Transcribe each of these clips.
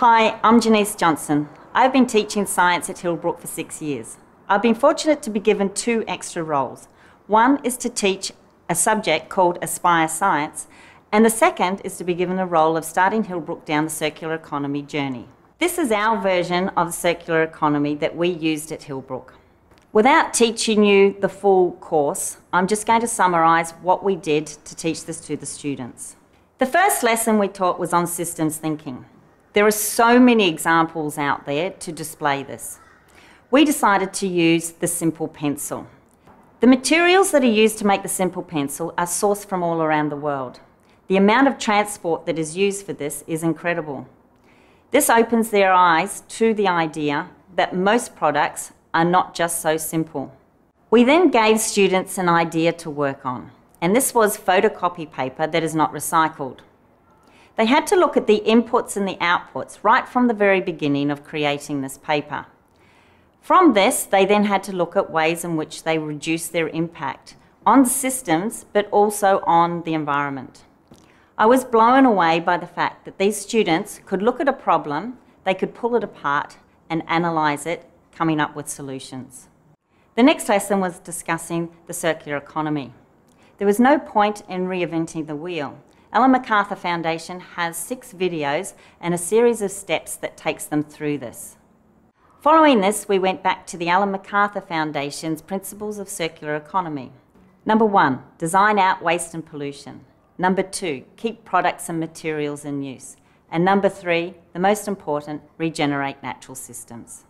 Hi, I'm Ginnese Johnston. I've been teaching science at Hillbrook for six years. I've been fortunate to be given two extra roles. One is to teach a subject called Aspire Science, and the second is to be given a role of starting Hillbrook down the circular economy journey. This is our version of the circular economy that we used at Hillbrook. Without teaching you the full course, I'm just going to summarise what we did to teach this to the students. The first lesson we taught was on systems thinking. There are so many examples out there to display this we decided to use the simple pencil. The materials that are used to make the simple pencil are sourced from all around the world. The amount of transport that is used for this is incredible. This opens their eyes to the idea that most products are not just so simple. We then gave students an idea to work on, and this was photocopy paper that is not recycled. They had to look at the inputs and the outputs right from the very beginning of creating this paper. From this, they then had to look at ways in which they reduce their impact on systems, but also on the environment. I was blown away by the fact that these students could look at a problem, they could pull it apart and analyse it, coming up with solutions. The next lesson was discussing the circular economy. There was no point in reinventing the wheel. Ellen MacArthur Foundation has six videos and a series of steps that takes them through this. Following this, we went back to the Ellen MacArthur Foundation's Principles of Circular Economy. Number one, design out waste and pollution. Number two, keep products and materials in use. And number three, the most important, regenerate natural systems.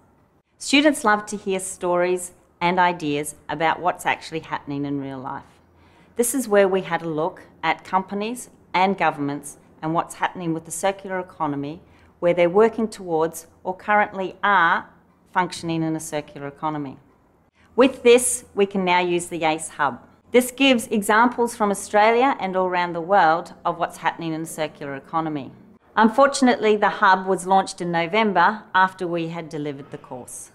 Students love to hear stories and ideas about what's actually happening in real life. This is where we had a look at companies and governments and what's happening with the circular economy, where they're working towards or currently are functioning in a circular economy. With this, we can now use the ACE Hub. This gives examples from Australia and all around the world of what's happening in the circular economy. Unfortunately, the hub was launched in November after we had delivered the course.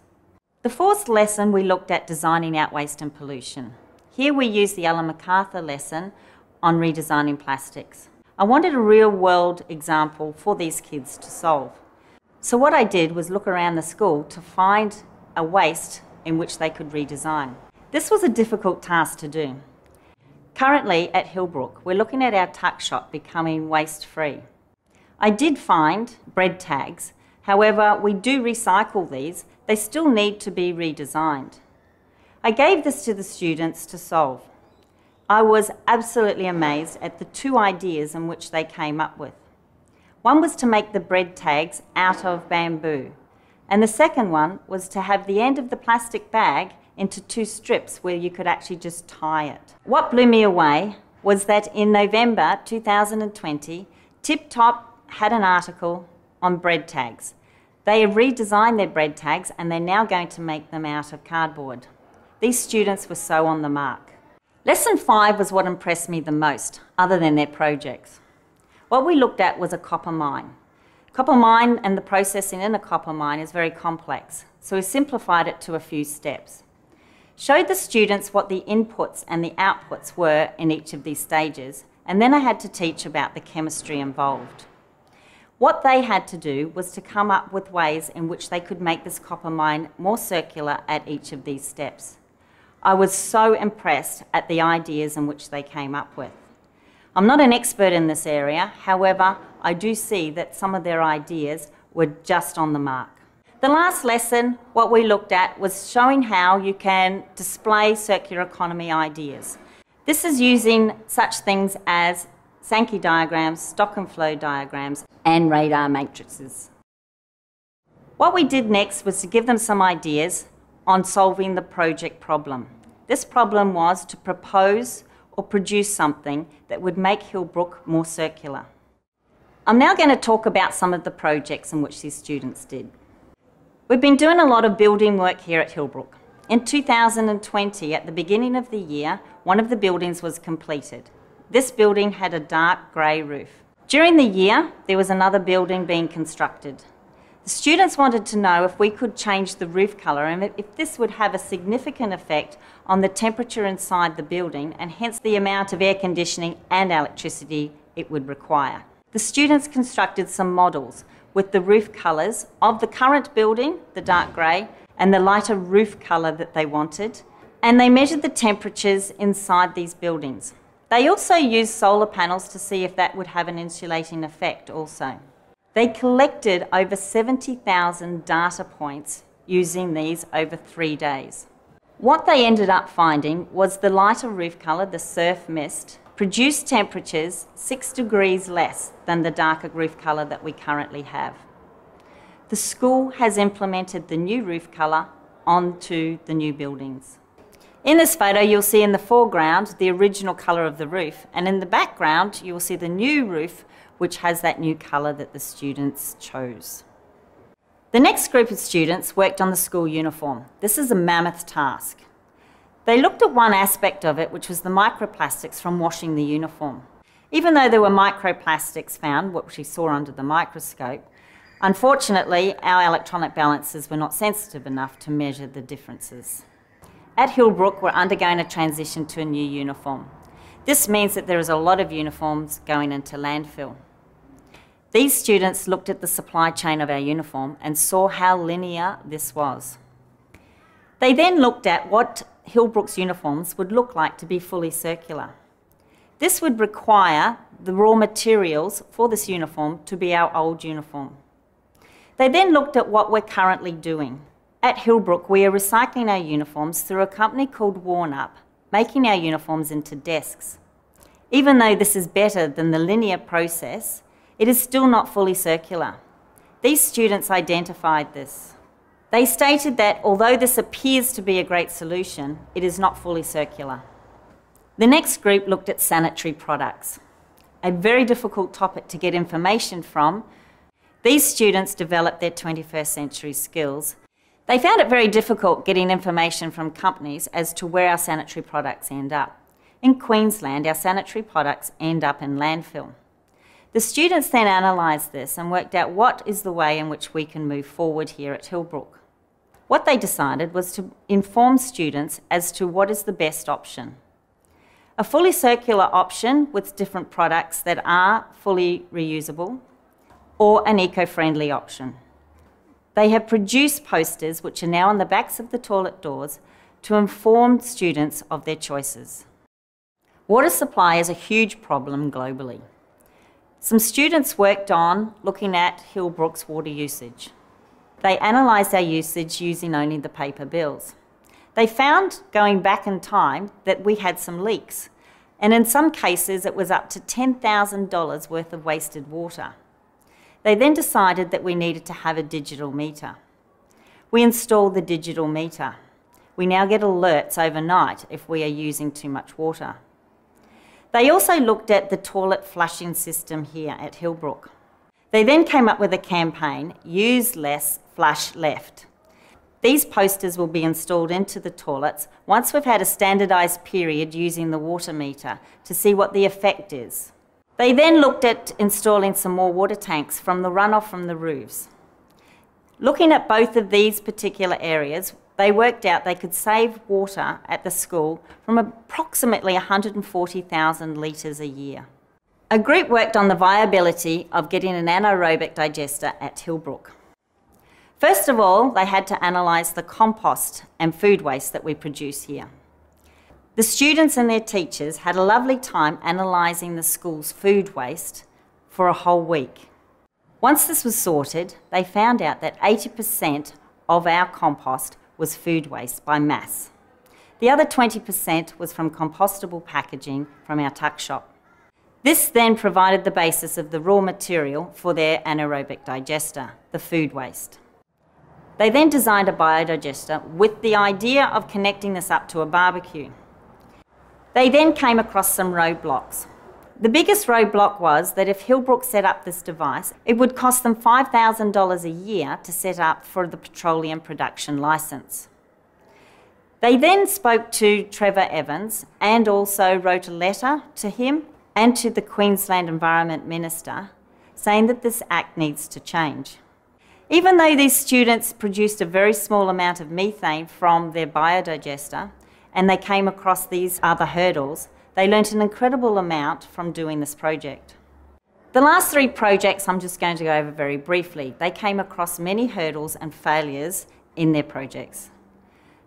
The fourth lesson, we looked at designing out waste and pollution. Here we used the Ellen MacArthur lesson on redesigning plastics. I wanted a real world example for these kids to solve. So what I did was look around the school to find a waste in which they could redesign. This was a difficult task to do. Currently at Hillbrook, we're looking at our tuck shop becoming waste free. I did find bread tags, however, we do recycle these, they still need to be redesigned. I gave this to the students to solve. I was absolutely amazed at the two ideas in which they came up with. One was to make the bread tags out of bamboo, and the second one was to have the end of the plastic bag into two strips where you could actually just tie it. What blew me away was that in November 2020, Tip Top had an article on bread tags. They have redesigned their bread tags and they're now going to make them out of cardboard. These students were so on the mark. Lesson five was what impressed me the most, other than their projects. What we looked at was a copper mine. Copper mine and the processing in a copper mine is very complex, so we simplified it to a few steps. Showed the students what the inputs and the outputs were in each of these stages, and then I had to teach about the chemistry involved. What they had to do was to come up with ways in which they could make this copper mine more circular at each of these steps. I was so impressed at the ideas in which they came up with. I'm not an expert in this area, however, I do see that some of their ideas were just on the mark. The last lesson, what we looked at, was showing how you can display circular economy ideas. This is using such things as Sankey diagrams, stock and flow diagrams, and radar matrices. What we did next was to give them some ideas on solving the project problem. This problem was to propose or produce something that would make Hillbrook more circular. I'm now going to talk about some of the projects in which these students did. We've been doing a lot of building work here at Hillbrook. In 2020, at the beginning of the year, one of the buildings was completed. This building had a dark grey roof. During the year, there was another building being constructed. The students wanted to know if we could change the roof colour and if this would have a significant effect on the temperature inside the building and hence the amount of air conditioning and electricity it would require. the students constructed some models with the roof colours of the current building, the dark grey, and the lighter roof colour that they wanted, and they measured the temperatures inside these buildings. They also used solar panels to see if that would have an insulating effect also. They collected over 70,000 data points using these over three days. What they ended up finding was the lighter roof colour, the surf mist, produced temperatures 6 degrees less than the darker roof colour that we currently have. The school has implemented the new roof colour onto the new buildings. In this photo, you'll see in the foreground the original colour of the roof, and in the background, you will see the new roof, which has that new colour that the students chose. The next group of students worked on the school uniform. This is a mammoth task. They looked at one aspect of it, which was the microplastics from washing the uniform. Even though there were microplastics found, which we saw under the microscope, unfortunately, our electronic balances were not sensitive enough to measure the differences. At Hillbrook, we're undergoing a transition to a new uniform. This means that there is a lot of uniforms going into landfill. These students looked at the supply chain of our uniform and saw how linear this was. They then looked at what Hillbrook's uniforms would look like to be fully circular. This would require the raw materials for this uniform to be our old uniform. They then looked at what we're currently doing. At Hillbrook, we are recycling our uniforms through a company called Worn Up, making our uniforms into desks. Even though this is better than the linear process, it is still not fully circular. These students identified this. They stated that although this appears to be a great solution, it is not fully circular. The next group looked at sanitary products, a very difficult topic to get information from. These students developed their 21st century skills. They found it very difficult getting information from companies as to where our sanitary products end up. In Queensland, our sanitary products end up in landfill. The students then analysed this and worked out what is the way in which we can move forward here at Hillbrook. What they decided was to inform students as to what is the best option. A fully circular option with different products that are fully reusable, or an eco friendly option. They have produced posters which are now on the backs of the toilet doors to inform students of their choices. Water supply is a huge problem globally. Some students worked on looking at Hillbrook's water usage. They analysed our usage using only the paper bills. They found, going back in time, that we had some leaks, and in some cases it was up to $10,000 worth of wasted water. They then decided that we needed to have a digital meter. We installed the digital meter. We now get alerts overnight if we are using too much water. They also looked at the toilet flushing system here at Hillbrook. They then came up with a campaign, Use Less, Flush Left. These posters will be installed into the toilets once we've had a standardised period using the water meter to see what the effect is. They then looked at installing some more water tanks from the runoff from the roofs. Looking at both of these particular areas, they worked out they could save water at the school from approximately 140,000 litres a year. A group worked on the viability of getting an anaerobic digester at Hillbrook. First of all, they had to analyse the compost and food waste that we produce here. The students and their teachers had a lovely time analysing the school's food waste for a whole week. Once this was sorted, they found out that 80% of our compost was food waste by mass. The other 20% was from compostable packaging from our tuck shop. This then provided the basis of the raw material for their anaerobic digester, the food waste. They then designed a biodigester with the idea of connecting this up to a barbecue. They then came across some roadblocks. The biggest roadblock was that if Hillbrook set up this device, it would cost them $5,000 a year to set up for the petroleum production licence. They then spoke to Trevor Evans and also wrote a letter to him and to the Queensland Environment Minister saying that this act needs to change. Even though these students produced a very small amount of methane from their biodigester and they came across these other hurdles, they learnt an incredible amount from doing this project. The last three projects I'm just going to go over very briefly. They came across many hurdles and failures in their projects.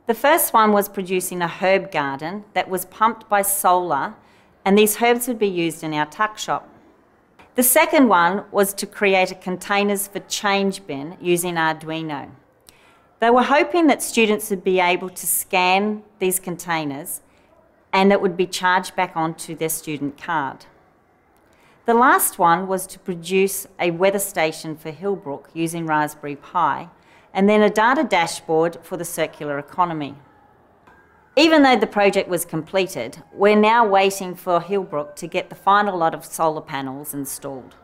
The first one was producing a herb garden that was pumped by solar, and these herbs would be used in our tuck shop. The second one was to create a containers for change bin using Arduino. They were hoping that students would be able to scan these containers and it would be charged back onto their student card. The last one was to produce a weather station for Hillbrook using Raspberry Pi, and then a data dashboard for the circular economy. Even though the project was completed, we're now waiting for Hillbrook to get the final lot of solar panels installed.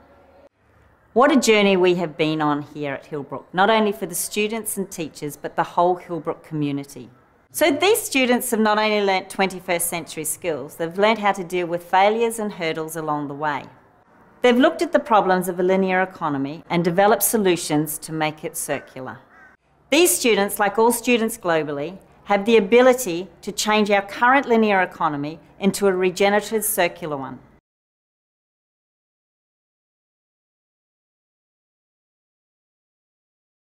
What a journey we have been on here at Hillbrook, not only for the students and teachers, but the whole Hillbrook community. So these students have not only learnt 21st century skills, they've learnt how to deal with failures and hurdles along the way. They've looked at the problems of a linear economy and developed solutions to make it circular. These students, like all students globally, have the ability to change our current linear economy into a regenerative circular one.